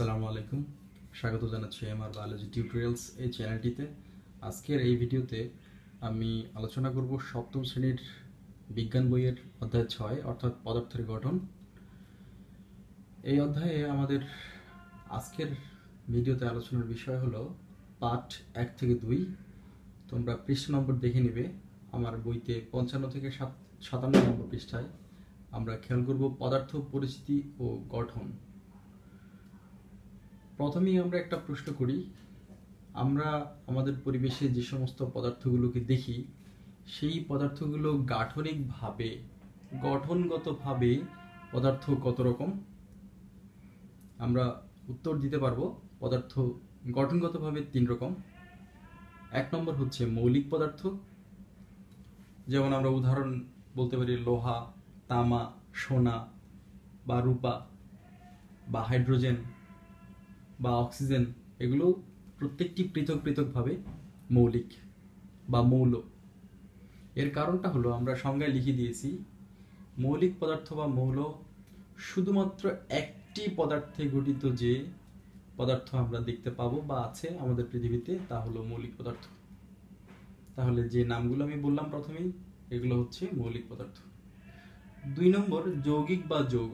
আসসালামু আলাইকুম। স্বাগত জানাচ্ছি আমার বায়োলজি টিউটোরিয়ালস এই চ্যানেলটিতে। আজকের এই ভিডিওতে আমি আলোচনা করব সপ্তম শ্রেণির বিজ্ঞান বইয়ের অধ্যায় ছয়, অর্থাৎ পদার্থের গঠন। এই অধ্যায়ে আমাদের আজকের ভিডিওতে আলোচনার বিষয় হলো পাঠ এক থেকে দুই। তোমরা পৃষ্ঠ নম্বর দেখে নিবে। আমার বইতে পঞ্চান্ন থেকে সাত সাতান্ন নম্বর পৃষ্ঠায় আমরা খেয়াল করব পদার্থ, পরিস্থিতি ও গঠন। প্রথমেই আমরা একটা প্রশ্ন করি, আমরা আমাদের পরিবেশে যে সমস্ত পদার্থগুলোকে দেখি, সেই পদার্থগুলো গাঠনিকভাবে, গঠনগতভাবে পদার্থ কত রকম? আমরা উত্তর দিতে পারব, পদার্থ গঠনগতভাবে তিন রকম। এক নম্বর হচ্ছে মৌলিক পদার্থ। যেমন আমরা উদাহরণ বলতে পারি লোহা, তামা, সোনা বা রূপা বা হাইড্রোজেন। বা অক্সিজেন, এগুলো প্রত্যেকটি পৃথক পৃথকভাবে মৌলিক বা মৌল। এর কারণটা হলো আমরা সংজ্ঞায় লিখে দিয়েছি, মৌলিক পদার্থ বা মৌল শুধুমাত্র একটি পদার্থে গঠিত যে পদার্থ আমরা দেখতে পাবো বা আছে আমাদের পৃথিবীতে, তা হলো মৌলিক পদার্থ। তাহলে যে নামগুলো আমি বললাম প্রথমেই, এগুলো হচ্ছে মৌলিক পদার্থ। দুই নম্বর যৌগিক বা যৌগ।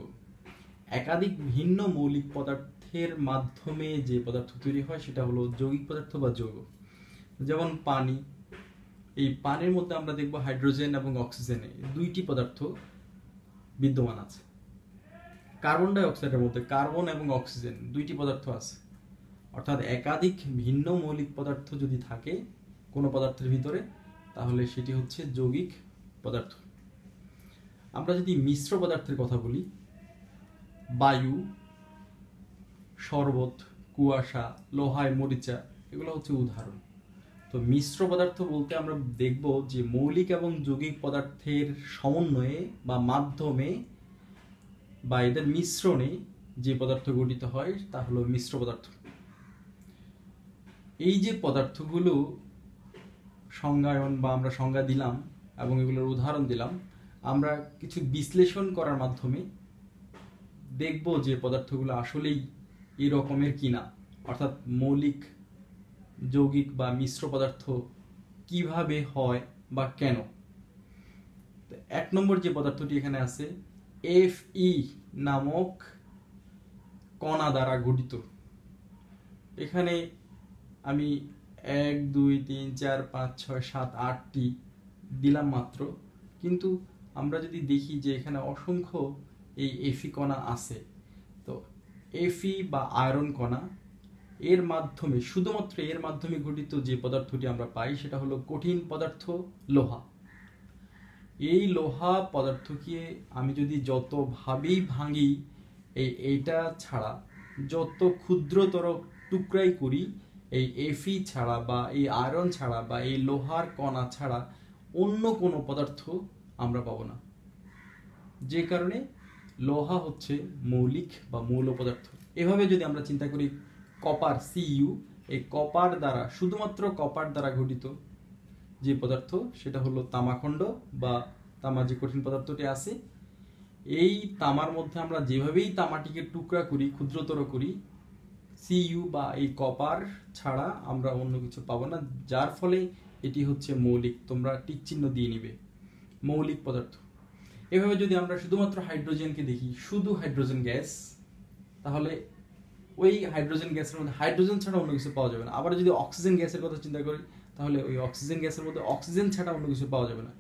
একাধিক ভিন্ন মৌলিক পদার্থের মাধ্যমে যে পদার্থ তৈরি হয়, সেটা হলো যৌগিক পদার্থ বা যৌগ। যেমন পানি, এই পানির মধ্যে আমরা দেখব হাইড্রোজেন এবং অক্সিজেনে দুইটি পদার্থ বিদ্যমান আছে। কার্বন ডাই অক্সাইডের মধ্যে কার্বন এবং অক্সিজেন দুইটি পদার্থ আছে। অর্থাৎ একাধিক ভিন্ন মৌলিক পদার্থ যদি থাকে কোনো পদার্থের ভিতরে, তাহলে সেটি হচ্ছে যৌগিক পদার্থ। আমরা যদি মিশ্র পদার্থের কথা বলি, বায়ু শরবত, কুয়াশা, লোহায় মরিচা, এগুলো হচ্ছে উদাহরণ। তো মিশ্র পদার্থ বলতে আমরা দেখব যে মৌলিক এবং যৌগিক পদার্থের সমন্বয়ে বা মাধ্যমে বা এদের মিশ্রণে যে পদার্থ গঠিত হয়, তা হলো মিশ্র পদার্থ। এই যে পদার্থগুলো সংজ্ঞায়ন বা আমরা সংজ্ঞা দিলাম এবং এগুলোর উদাহরণ দিলাম, আমরা কিছু বিশ্লেষণ করার মাধ্যমে দেখব যে পদার্থগুলো আসলেই এই রকমের কিনা? অর্থাৎ মৌলিক, যৌগিক বা মিশ্র পদার্থ কীভাবে হয় বা কেন? এক নম্বর যে পদার্থটি এখানে আছে এফ ই নামক কণা দ্বারা গঠিত। এখানে আমি এক, দুই, তিন, চার, পাঁচ, ছয়, সাত, আটটি দিলাম মাত্র। কিন্তু আমরা যদি দেখি যে এখানে অসংখ্য এই এফি কণা আছে এফি বা আয়রন কণা, এর মাধ্যমে, শুধুমাত্র এর মাধ্যমে গঠিত যে পদার্থটি আমরা পাই, সেটা হলো কঠিন পদার্থ লোহা। এই লোহা পদার্থকে আমি যদি যতভাবেই ভাঙি, এই এইটা ছাড়া যত ক্ষুদ্রতর টুকরাই করি, এই এফি ছাড়া বা এই আয়রন ছাড়া বা এই লোহার কণা ছাড়া অন্য কোনো পদার্থ আমরা পাবো না। যে কারণে লোহা হচ্ছে মৌলিক বা মৌল পদার্থ। এভাবে যদি আমরা চিন্তা করি, কপার সিইউ এই কপার দ্বারা, শুধুমাত্র কপার দ্বারা গঠিত যে পদার্থ, সেটা হলো তামাখণ্ড বা তামা যে কঠিন পদার্থটি আছে, এই তামার মধ্যে আমরা যেভাবেই তামাটিকে টুকরা করি, ক্ষুদ্রতর করি সিইউ বা এই কপার ছাড়া আমরা অন্য কিছু পাবো না, যার ফলে এটি হচ্ছে মৌলিক, তোমরা টিক চিহ্ন দিয়ে নিবে। মৌলিক পদার্থ। এভাবে যদি আমরা শুধুমাত্র হাইড্রোজেনকে দেখি, শুধু হাইড্রোজেন গ্যাস, তাহলে ওই হাইড্রোজেন গ্যাসের মধ্যে, হাইড্রোজেন ছাড়া অন্য কিছু পাওয়া যাবে না। আবার যদি অক্সিজেন গ্যাসের কথা চিন্তা করি, তাহলে ওই অক্সিজেন গ্যাসের মধ্যে অক্সিজেন ছাড়া অন্য কিছু পাওয়া যাবে না।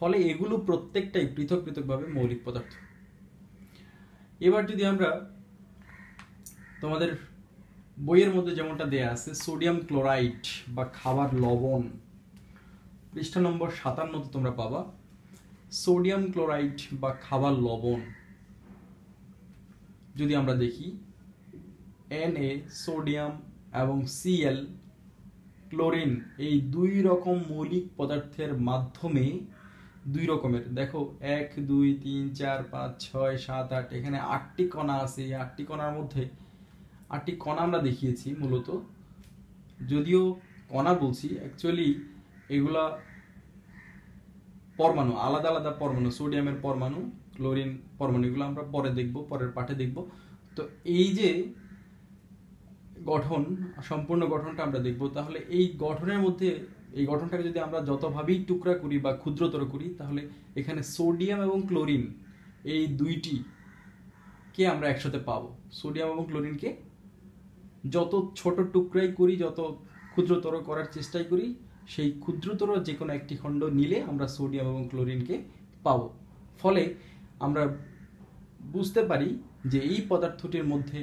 ফলে এগুলো প্রত্যেকটাই পৃথক পৃথকভাবে মৌলিক পদার্থ। এবার যদি আমরা তোমাদের বইয়ের মধ্যে যেমনটা দেয়া আছে, সোডিয়াম ক্লোরাইড বা খাবার লবণ, পৃষ্ঠা নম্বর সাতান্নতে তোমরা পাবা। সোডিয়াম ক্লোরাইড বা খাবার লবণ যদি আমরা দেখি এন এ সোডিয়াম এবং সিএল ক্লোরিন এই দুই রকম মৌলিক পদার্থের মাধ্যমে দুই রকমের। দেখো, এক, দুই, তিন, চার, পাঁচ, ছয়, সাত, আট, এখানে আটটি কণা আছে। এই আটটি কণার মধ্যে আটটি কণা আমরা দেখিয়েছি মূলত। যদিও কণা বলছি অ্যাকচুয়ালি এগুলা পরমাণু, আলাদা আলাদা পরমাণু, সোডিয়ামের পরমাণু, ক্লোরিন পরমাণু, এগুলো আমরা পরে দেখব, পরের পাঠে দেখব। তো এই যে গঠন, সম্পূর্ণ গঠনটা আমরা দেখব, তাহলে এই গঠনের মধ্যে, এই গঠনটাকে যদি আমরা যতভাবেই টুকরা করি বা ক্ষুদ্রতর করি, তাহলে এখানে সোডিয়াম এবং ক্লোরিন এই দুইটি কে আমরা একসাথে পাবো। সোডিয়াম এবং ক্লোরিনকে যত ছোট টুকরাই করি, যত ক্ষুদ্রতর করার চেষ্টাই করি সেই ক্ষুদ্রতর যে কোনো একটি খণ্ড নিলে আমরা সোডিয়াম এবং ক্লোরিনকে পাবো। ফলে আমরা বুঝতে পারি যে এই পদার্থটির মধ্যে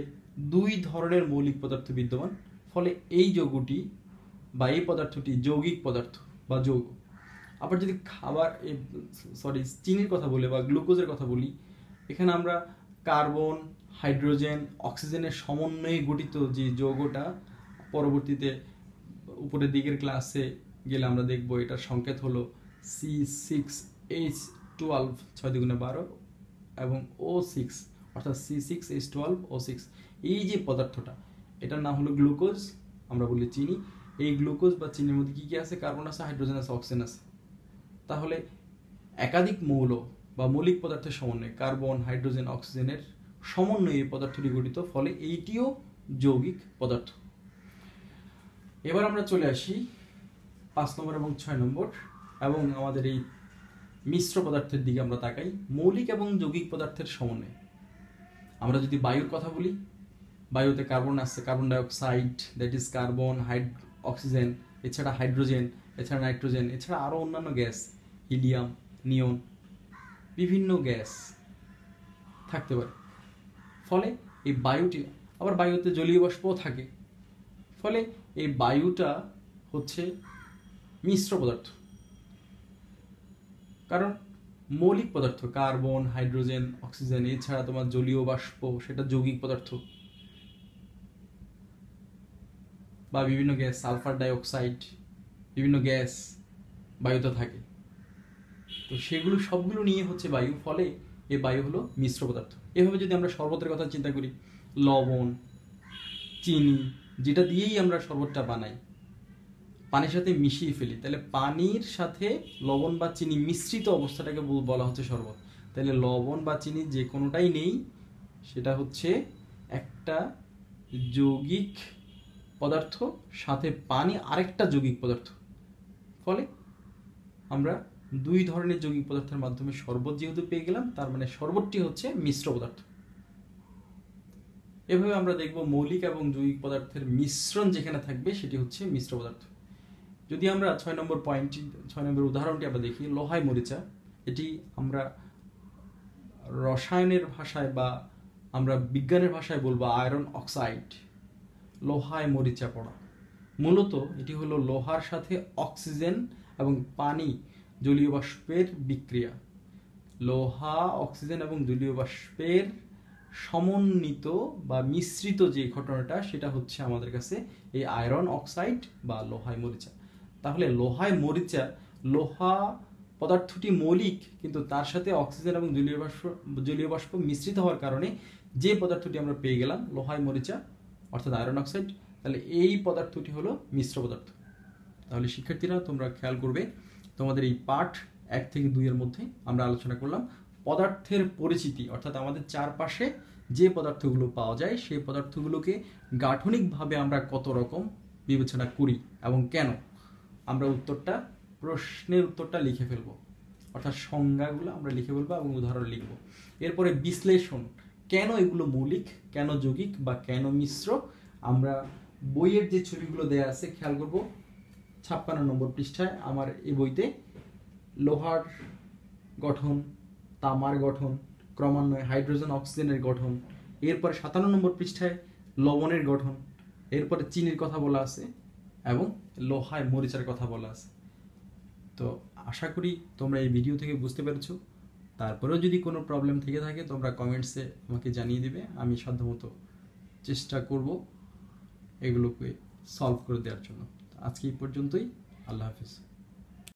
দুই ধরনের মৌলিক পদার্থ বিদ্যমান, ফলে এই যৌগটি বা এই পদার্থটি যৌগিক পদার্থ বা যৌগ। আবার যদি খাবার সরি চিনির কথা বলে বা গ্লুকোজের কথা বলি, এখানে আমরা কার্বন, হাইড্রোজেন, অক্সিজেনের সমন্বয়ে গঠিত যে যৌগটা পরবর্তীতে উপরের দিকের ক্লাসে গেলে আমরা দেখব এটার সংকেত হলো সি সিক্স এইচ টুয়েলভ ছয় দুগুণে বারো এবং ও সিক্স অর্থাৎ C six H twelve O six এই যে পদার্থটা, এটার নাম হলো গ্লুকোজ, আমরা বলি চিনি। এই গ্লুকোজ বা চিনির মধ্যে কী কী আছে? কার্বন আছে, হাইড্রোজেন আছে, অক্সিজেন আছে। তাহলে একাধিক মৌল বা মৌলিক পদার্থের সমন্বয়ে কার্বন, হাইড্রোজেন, অক্সিজেনের সমন্বয়ে এই পদার্থটি গঠিত, ফলে এইটিও যৌগিক পদার্থ। এবার আমরা চলে আসি পাঁচ নম্বর এবং ছয় নম্বর, এবং আমাদের এই মিশ্র পদার্থের দিকে আমরা তাকাই, মৌলিক এবং যৌগিক পদার্থের সমন্বয়। আমরা যদি বায়ুর কথা বলি, বায়ুতে কার্বন আসছে carbon dioxide, that is carbon, hide, oxygen, এছাড়া হাইড্রোজেন, এছাড়া নাইট্রোজেন, এছাড়া আরও অন্যান্য গ্যাস, হিলিয়াম, নিয়ন, বিভিন্ন গ্যাস থাকতে পারে। ফলে এই বায়ুটি, আবার বায়ুতে জলীয় বাষ্পও থাকে। ফলে এই বায়ুটা হচ্ছে মিশ্র পদার্থ। কারণ মৌলিক পদার্থ, কার্বন, হাইড্রোজেন, অক্সিজেন, এছাড়া তোমার জলীয় বাষ্প, সেটা যৌগিক পদার্থ বা বিভিন্ন গ্যাস, সালফার ডাইঅক্সাইড, বিভিন্ন গ্যাস, বায়ুতে থাকে। তো সেগুলো সবগুলো নিয়ে হচ্ছে বায়ু, ফলে এ বায়ু হলো মিশ্র পদার্থ। এভাবে যদি আমরা শরবতের কথা চিন্তা করি, লবণ, চিনি, যেটা দিয়েই আমরা শরবতটা বানাই পানির সাথে মিশিয়ে ফেলি। তাহলে পানির সাথে লবণ বা চিনি মিশ্রিত অবস্থাটাকে বলা হচ্ছে শরবত। তাহলে লবণ বা চিনি যে কোনোটাই নেই, সেটা হচ্ছে একটা যৌগিক পদার্থ, সাথে পানি আরেকটা যৌগিক পদার্থ। ফলে আমরা দুই ধরনের যৌগিক পদার্থের মাধ্যমে শরবত যেহেতু পেয়ে গেলাম, তার মানে শরবতটি হচ্ছে মিশ্র পদার্থ। এভাবে আমরা দেখব মৌলিক এবং যৌগিক পদার্থের মিশ্রণ যেখানে থাকবে, সেটি হচ্ছে মিশ্র পদার্থ। যদি আমরা ছয় নম্বর পয়েন্টটি ছয় নম্বর উদাহরণটি আমরা দেখি, লোহায় মরিচা, এটি আমরা রসায়নের ভাষায় বা আমরা বিজ্ঞানের ভাষায় বলব আয়রন অক্সাইড লোহায় মরিচা পড়া। মূলত এটি হলো লোহার সাথে অক্সিজেন এবং পানি জলীয় বাষ্পের বিক্রিয়া। লোহা অক্সিজেন এবং জলীয় বাষ্পের সমন্বিত বা মিশ্রিত যে ঘটনাটা, সেটা হচ্ছে আমাদের কাছে এই আয়রন অক্সাইড বা লোহায় মরিচা। তাহলে লোহায় মরিচা, লোহা পদার্থটি মৌলিক, কিন্তু তার সাথে অক্সিজেন এবং জলীয় বাষ্প জলীয় বাষ্প মিশ্রিত হওয়ার কারণে যে পদার্থটি আমরা পেয়ে গেলাম লোহায় মরিচা, অর্থাৎ আয়রন অক্সাইড, তাহলে এই পদার্থটি হলো মিশ্র পদার্থ। তাহলে শিক্ষার্থীরা, তোমরা খেয়াল করবে, তোমাদের এই পাঠ এক থেকে দুইয়ের মধ্যে আমরা আলোচনা করলাম। পদার্থের পরিচিতি, অর্থাৎ আমাদের চারপাশে যে পদার্থগুলো পাওয়া যায়, সেই পদার্থগুলোকে গাঠনিকভাবে আমরা কত রকম বিবেচনা করি এবং কেন? আমরা উত্তরটা, প্রশ্নের উত্তরটা লিখে ফেলব। অর্থাৎ সংজ্ঞাগুলো আমরা লিখে ফেলব এবং উদাহরণ লিখব। এরপরে বিশ্লেষণ, কেন এগুলো মৌলিক, কেন যৌগিক বা কেন মিশ্র? আমরা বইয়ের যে ছবিগুলো দেয়া আছে, খেয়াল করব, ছাপ্পান্ন নম্বর পৃষ্ঠায় আমার এই বইতে, লোহার গঠন, তামার গঠন, ক্রমান্বয়ে হাইড্রোজেন, অক্সিজেনের গঠন, এরপরে সাতান্ন নম্বর পৃষ্ঠায় লবণের গঠন, এরপরে চিনির কথা বলা আছে এবং লোহায় মরিচার কথা বলা আছে। তো আশা করি তোমরা এই ভিডিও থেকে বুঝতে পেরেছ। তারপরেও যদি কোনো প্রবলেম থেকে থাকে, তোমরা কমেন্টসে আমাকে জানিয়ে দিবে। আমি সাধ্যমতো চেষ্টা করব এগুলোকে সলভ করে দেওয়ার জন্য। আজকে এই পর্যন্তই। আল্লাহ হাফিজ।